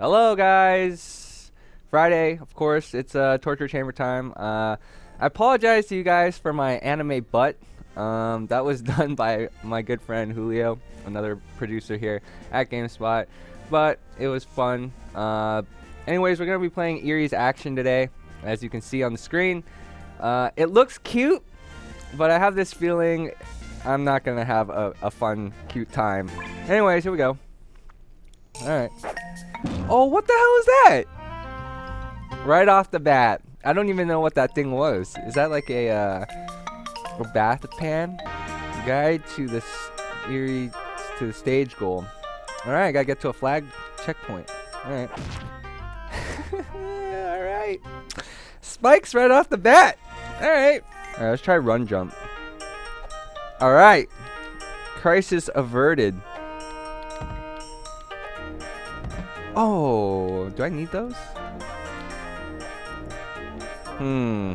Hello, guys. Friday, of course. It's uh, torture chamber time. Uh, I apologize to you guys for my anime butt. Um, that was done by my good friend Julio, another producer here at GameSpot. But it was fun. Uh, anyways, we're gonna be playing Eryi's Action today, as you can see on the screen. Uh, it looks cute, but I have this feeling I'm not gonna have a, a fun, cute time. Anyways, here we go. All right. Oh, what the hell is that? Right off the bat. I don't even know what that thing was. Is that like a, uh, a bath pan? Guide to the Eryi to the stage goal. Alright, I gotta get to a flag checkpoint. Alright. Alright. Spikes right off the bat. Alright. Alright, let's try run jump. Alright. Crisis averted. Oh, do I need those? Hmm.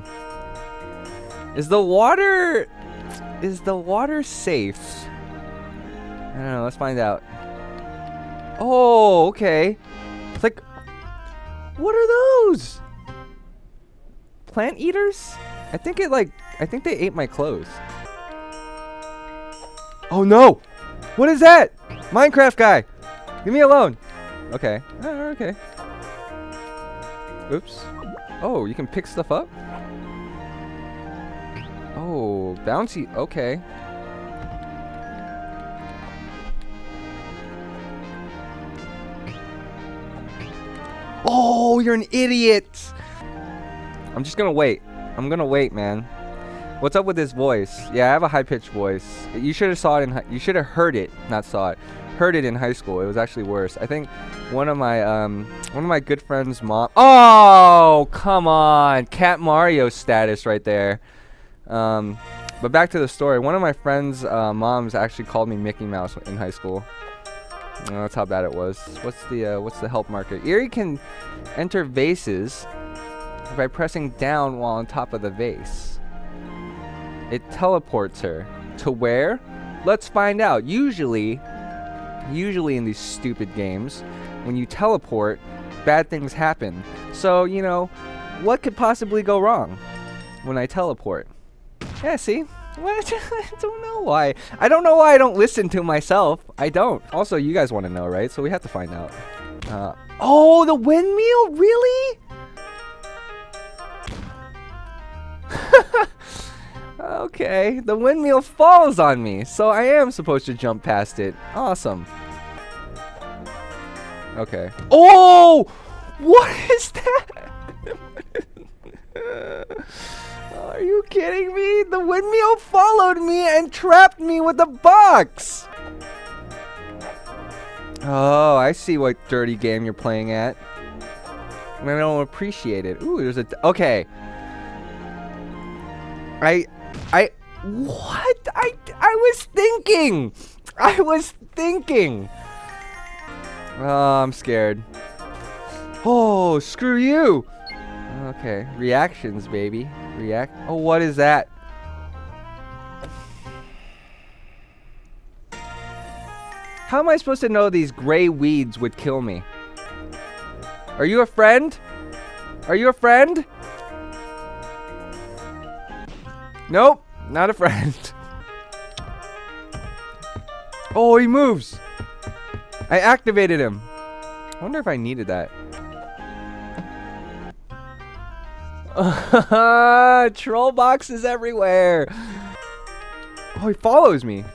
Is the water... Is the water safe? I don't know, let's find out. Oh, okay. It's like... What are those? Plant eaters? I think it like... I think they ate my clothes. Oh no! What is that? Minecraft guy! Leave me alone! Okay. Uh, okay. Oops. Oh, you can pick stuff up? Oh, bouncy. Okay. Oh, you're an idiot! I'm just gonna wait. I'm gonna wait, man. What's up with this voice? Yeah, I have a high-pitched voice. You should have saw it in. You should have heard it, not saw it heard it in high school. It was actually worse. I think one of my um one of my good friends' mom. Oh, come on, Cat Mario status right there. Um, but back to the story. One of my friends' uh, moms actually called me Mickey Mouse in high school. That's how bad it was. What's the uh, what's the help marker? Eryi can enter vases by pressing down while on top of the vase. It teleports her to where? Let's find out. Usually, usually in these stupid games, when you teleport, bad things happen. So, you know, what could possibly go wrong when I teleport? Yeah, see? What? I don't know why. I don't know why I don't listen to myself. I don't. Also, you guys want to know, right? So we have to find out. Uh, oh, the windmill? Really? Okay, the windmill falls on me, so I am supposed to jump past it. Awesome. Okay. Oh! What is that? Are you kidding me? The windmill followed me and trapped me with a box! Oh, I see what dirty game you're playing at. I don't appreciate it. Ooh, there's a... Okay. I I what? I I was thinking. I was thinking. Oh, I'm scared. Oh, screw you. Okay, reactions, baby. React. Oh, what is that? How am I supposed to know these gray weeds would kill me? Are you a friend? Are you a friend? Nope, not a friend. Oh, he moves. I activated him. I wonder if I needed that. Troll boxes everywhere. Oh, he follows me.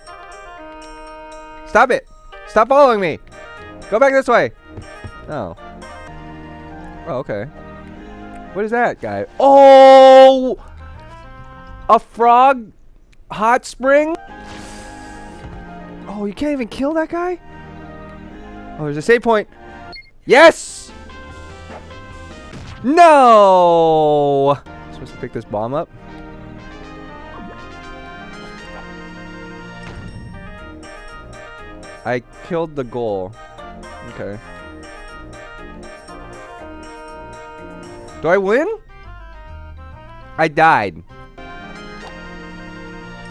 Stop it. Stop following me. Go back this way. Oh. Oh, okay. What is that guy? Oh! A frog hot spring? Oh, you can't even kill that guy? Oh, there's a save point. Yes! No! I'm supposed to pick this bomb up? I killed the goal. Okay. Do I win? I died.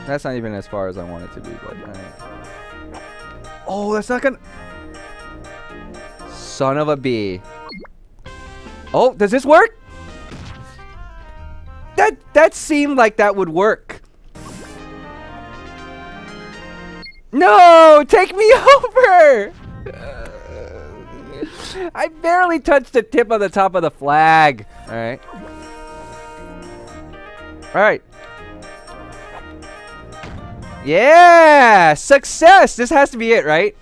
That's not even as far as I want it to be, but... Oh, that's not gonna... son of a bee. Oh, does this work? That that seemed like that would work. No, take me over. I barely touched the tip of the top of the flag. Alright. All right. Yeah, success. This has to be it, right?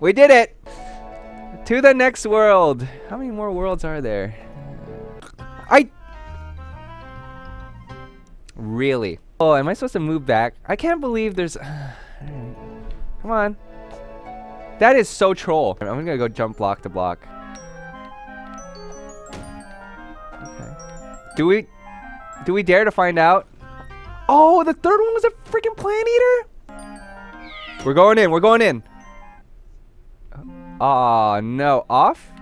We did it. To the next world. How many more worlds are there? I Really? Oh, am I supposed to move back? I can't believe there's Come on. That is so troll. I'm gonna go jump block to block. Okay. Do we do we dare to find out? Oh, the third one was a freaking plant eater? We're going in, we're going in. Oh no, off?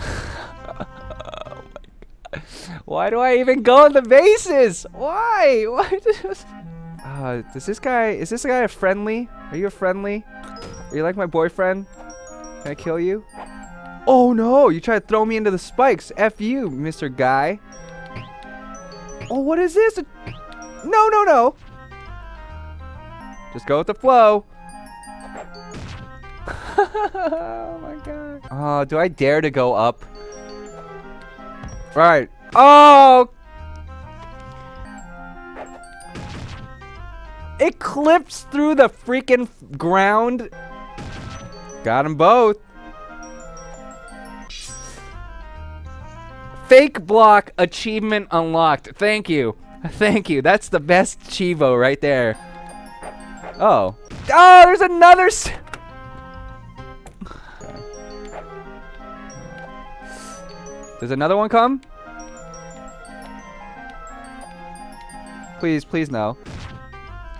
oh my god. Why do I even go on the bases? Why? Why just uh, does this guy, is this guy a friendly? Are you a friendly? Are you like my boyfriend? Can I kill you? Oh no, you try to throw me into the spikes. F you, Mr. Guy. Oh, what is this? No, no, no. Just go with the flow. oh my god. Oh, do I dare to go up? Right. Oh! It clips through the freaking ground. Got them both. Fake block achievement unlocked. Thank you. Thank you. That's the best cheevo right there. Oh. Oh, there's another Does another one come? Please, please no.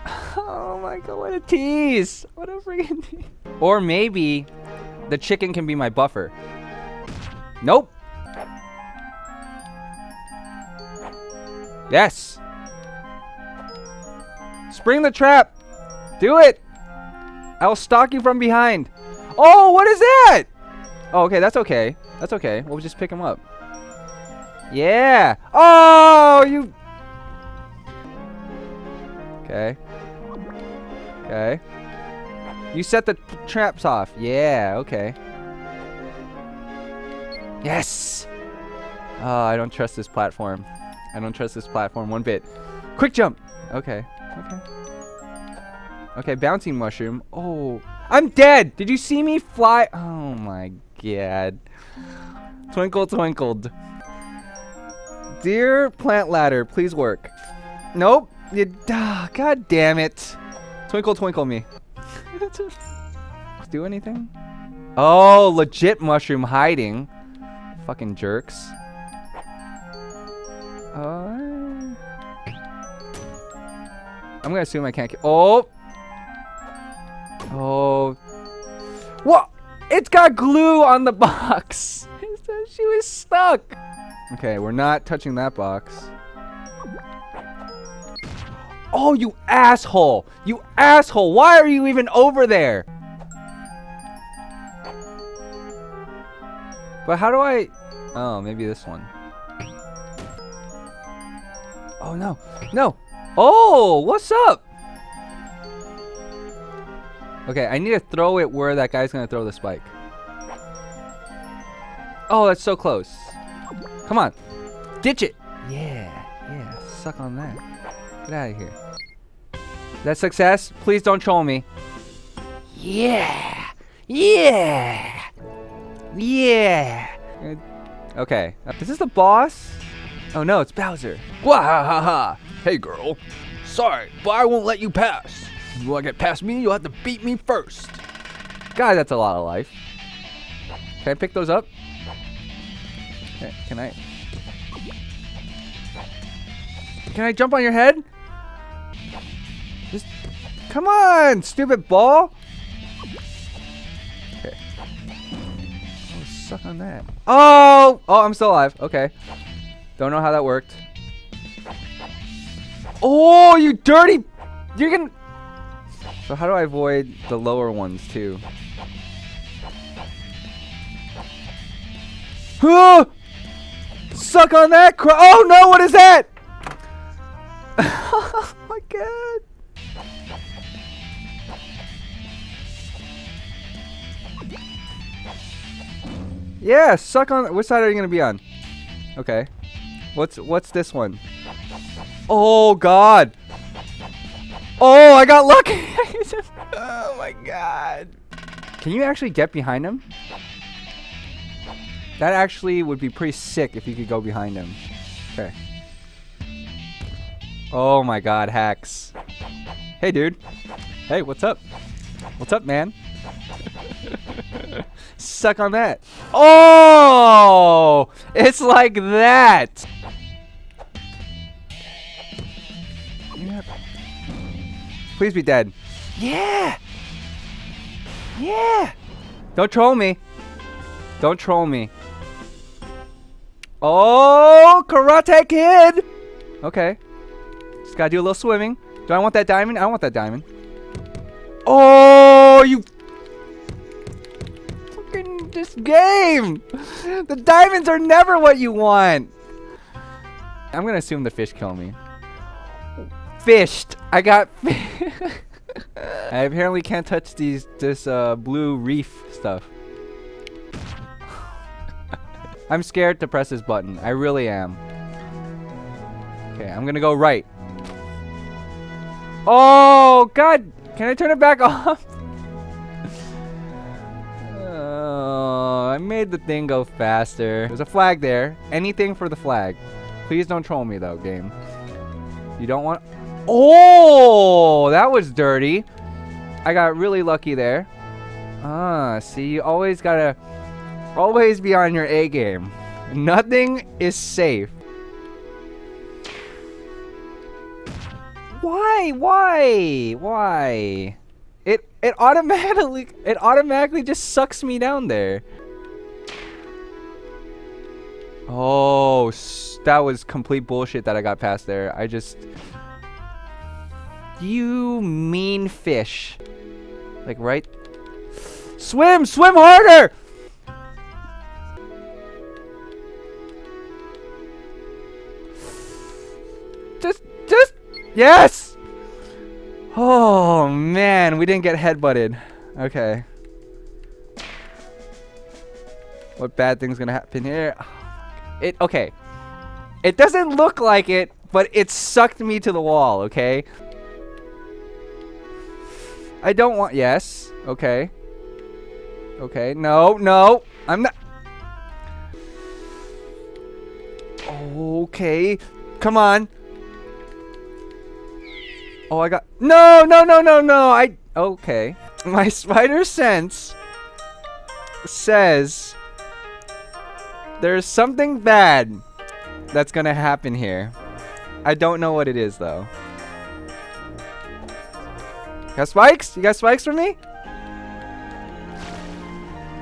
oh my god, what a tease! What a freaking tease. Or maybe the chicken can be my buffer. Nope. Yes. Spring the trap. Do it. I will stalk you from behind. Oh, what is that? Oh, okay, that's okay. That's okay. We'll just pick him up. Yeah. Oh, you. Okay. Okay. You set the traps off. Yeah, okay. Yes! Oh, I don't trust this platform. I don't trust this platform one bit. Quick jump! Okay. Okay. Okay, bouncing mushroom. Oh. I'm dead! Did you see me fly? Oh my god. Twinkle twinkled. Dear plant ladder, please work. Nope. You, ah, God damn it. Twinkle twinkle me. Do anything? Oh, legit mushroom hiding. Fucking jerks. Uh, I'm gonna assume I can't Oh! Oh. What? It's got glue on the box. she was stuck. Okay, we're not touching that box. Oh, you asshole! You asshole! Why are you even over there? But how do I... Oh, maybe this one. Oh, no. No! Oh, what's up? Okay, I need to throw it where that guy's gonna throw the spike. Oh, that's so close. Come on. Ditch it. Yeah. Yeah. Suck on that. Get out of here. That success? Please don't troll me. Yeah. Yeah. Yeah. Okay. Uh, is this the boss? Oh no, it's Bowser. Wahahaha. Hey girl. Sorry, but I won't let you pass. If you want to get past me, you'll have to beat me first. God, that's a lot of life. Can I pick those up? Can I? Can I jump on your head? Just come on, stupid ball. Okay. Oh, suck on that. Oh, oh, I'm still alive. Okay. Don't know how that worked. Oh, you dirty! You're gonna... So how do I avoid the lower ones, too? Huh! Suck on that cro- Oh no, what is that? oh my god. Yeah, suck on- which side are you gonna be on? Okay. What's what's this one? Oh God. Oh, I got lucky. oh my God. Can you actually get behind him? That actually would be pretty sick if you could go behind him. Okay. Oh my God, hacks. Hey, dude. Hey, what's up? What's up, man? Suck on that. Oh! It's like that. Please be dead. Yeah! Yeah! Don't troll me. Don't troll me. Oh, Karate Kid! Okay. Just gotta do a little swimming. Do I want that diamond? I want that diamond. Oh, you fucking this game. The diamonds are never what you want. I'm gonna assume the fish kill me. Fished. I got. I apparently can't touch these this uh, blue reef stuff. I'm scared to press this button. I really am. Okay, I'm gonna go right. Oh God! Can I turn it back off? oh, I made the thing go faster. There's a flag there. Anything for the flag. Please don't troll me though, game. You don't want. Oh, that was dirty. I got really lucky there. Ah, see, you always gotta always be on your A game. Nothing is safe. Why? Why? Why? It it automatically it automatically just sucks me down there. Oh, that was complete bullshit that I got past there. I just you mean fish. Like right Swim, swim harder. Just just Yes! Oh man, we didn't get headbutted. Okay. What bad thing's gonna happen here? Oh, it okay. It doesn't look like it, but it sucked me to the wall, okay? I don't want yes. Okay. Okay. No, no. I'm not Okay. Come on. Oh, I got... No, no, no, no, no! I... Okay. My spider sense says there's something bad that's gonna happen here. I don't know what it is, though. Got spikes? You got spikes for me?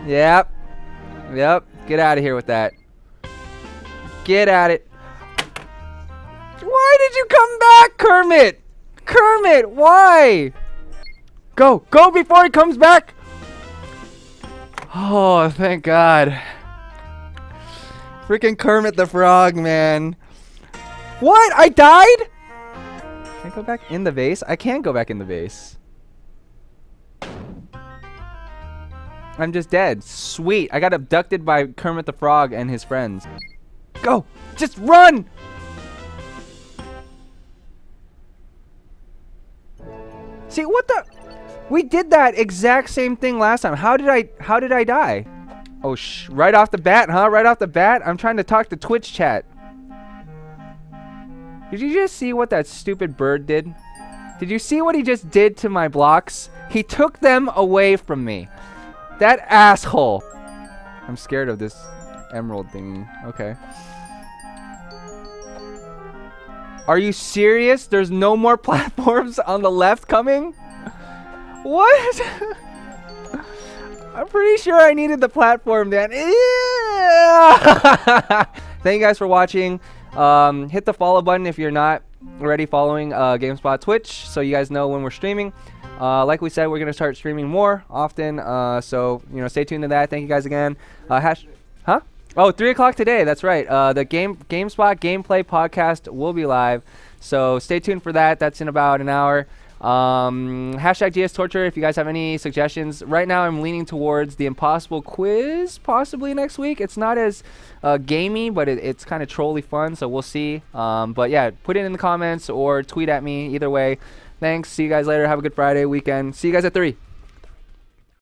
Yep. Yep. Get out of here with that. Get at it. Why did you come back, Kermit? Kermit, why? Go, go before he comes back. Oh, thank God. Freaking Kermit the Frog, man. What? I died? Can I go back in the vase? I can't go back in the vase. I'm just dead. Sweet. I got abducted by Kermit the Frog and his friends. Go! Just run! See, what the? We did that exact same thing last time. How did I, how did I die? Oh, sh right off the bat, huh? Right off the bat? I'm trying to talk to Twitch chat. Did you just see what that stupid bird did? Did you see what he just did to my blocks? He took them away from me. That asshole. I'm scared of this emerald thingy. Okay. Are you serious? There's no more platforms on the left coming? What? I'm pretty sure I needed the platform then. Thank you guys for watching. Um, hit the follow button if you're not already following uh, GameSpot Twitch so you guys know when we're streaming. Uh, like we said, we're going to start streaming more often. Uh, so, you know, stay tuned to that. Thank you guys again. Uh, hash... Huh? Oh, three o'clock today. That's right. Uh, the game GameSpot gameplay podcast will be live, so stay tuned for that. That's in about an hour. Um, hashtag GS Torture. If you guys have any suggestions, right now I'm leaning towards the Impossible Quiz, possibly next week. It's not as uh, gamey, but it, it's kind of trolly fun, so we'll see. Um, but yeah, put it in the comments or tweet at me. Either way. Thanks. See you guys later. Have a good Friday weekend. See you guys at three.